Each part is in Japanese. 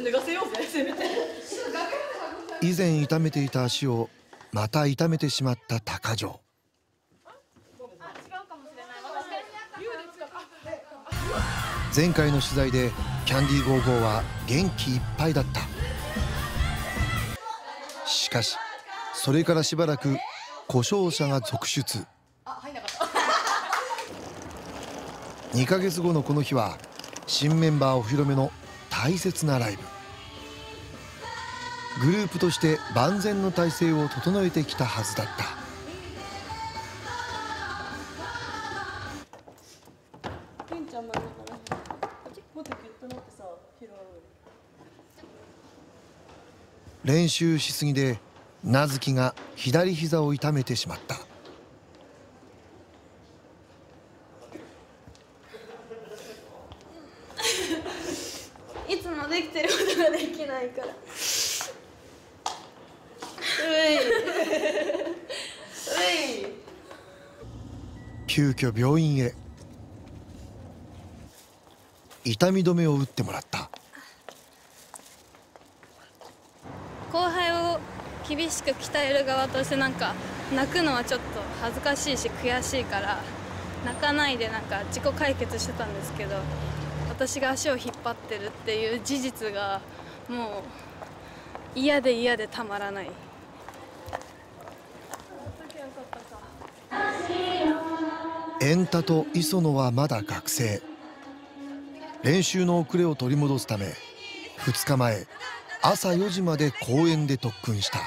寝かせよう以前痛めていた足をまた痛めてしまった高城前回の取材でキャンディーゴーゴーは元気いっぱいだった。しかしそれからしばらく故障者が続出。2ヶ月後のこの日は新メンバーお披露目の大切なライブ。グループとして万全の体制を整えてきたはずだった。練習しすぎで名月が左膝を痛めてしまった。いつもできてることができないから。急遽病院へ。痛み止めを打ってもらった。後輩を厳しく鍛える側としてなんか泣くのはちょっと恥ずかしいし悔しいから泣かないでなんか自己解決してたんですけど私が足を引っ張ってるっていう事実がもう嫌で嫌でたまらない。エンタと磯野はまだ学生練習の遅れを取り戻すため2日前朝4時まで公園で特訓した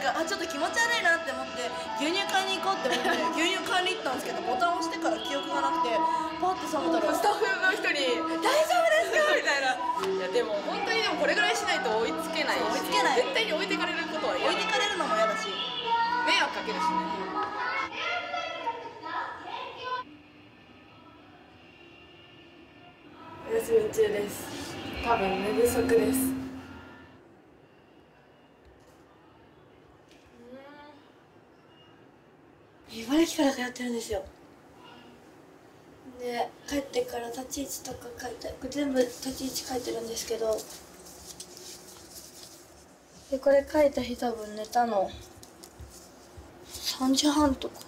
なんかあちょっと気持ち悪いなって思って牛乳買いに行こうって思って 牛乳買いに行ったんですけどボタン押してから記憶がなくてパッて覚めたらスタッフの人に「大丈夫ですか?」みたいな。いやでも本当にでもこれぐらいしないと追いつけない。し追いつけない。絶対に置いてかれることは嫌置いてかれるのも嫌だし。迷惑かけるしね。お休み中です。多分寝不足です茨城から通ってるんですよ。で帰ってから立ち位置とか書いて全部立ち位置書いてるんですけどでこれ書いた日多分寝たの3時半とか。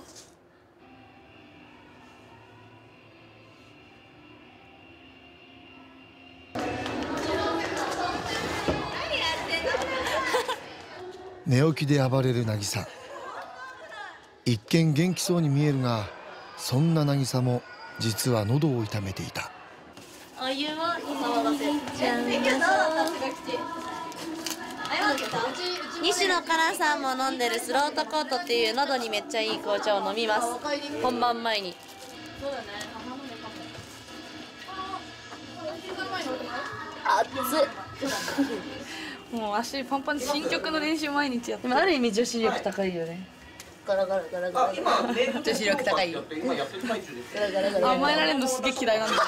寝起きで暴れる渚。一見元気そうに見えるがそんな渚も実は喉を痛めていた。お湯ちゃう西野カナさんも飲んでるスロートコートっていう喉にめっちゃいい紅茶を飲みます。本番前に。熱っ。もう足パンパンで新曲の練習毎日やってでもある意味女子力高いよねガラガラガラガラ。女子力高いよ。甘えられるのすげえ嫌いなんだよ。ね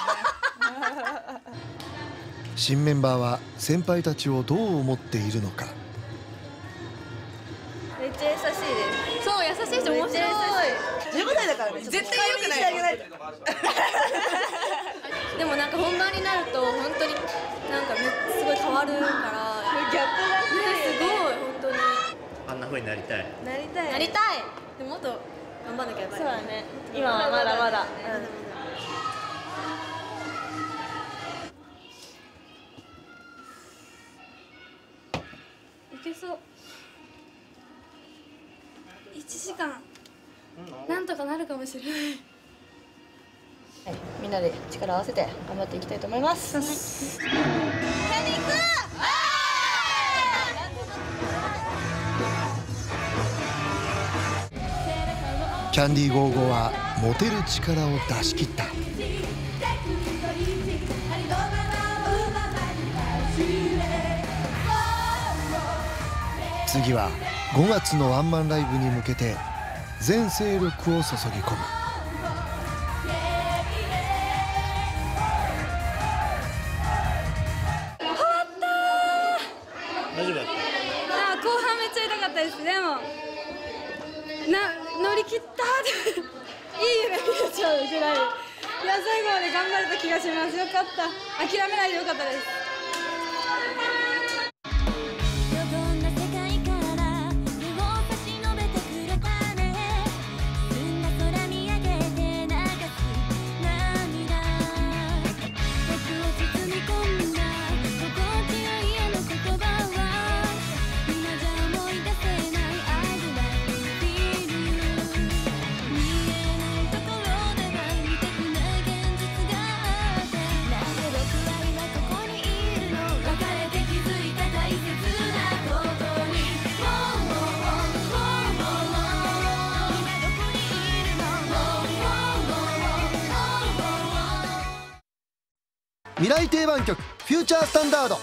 新メンバーは先輩たちをどう思っているのか。めっちゃ優しいです。そう優しいし面白い。15歳だからね。絶対よくない。でもなんか本番になると本当になんかめすごい変わるから。ギャップがすごいあんな風になりたい。なりたい。なりたい。でももっと頑張んなきゃやっぱり。そうだね。今はまだまだいけそう。1時間。なんとかなるかもしれない。はい。みんなで力を合わせて頑張っていきたいと思いますキャンディーゴーゴーはモテる力を出し切った。次は5月のワンマンライブに向けて全勢力を注ぎ込む。大丈夫だっあ後半めっちゃ痛かったです。でもな乗り切ったって。いい夢見れちゃうぐらい。いや最後まで頑張れた気がします。よかった。諦めないでよかったです。未来定番曲「フューチャースタンダード」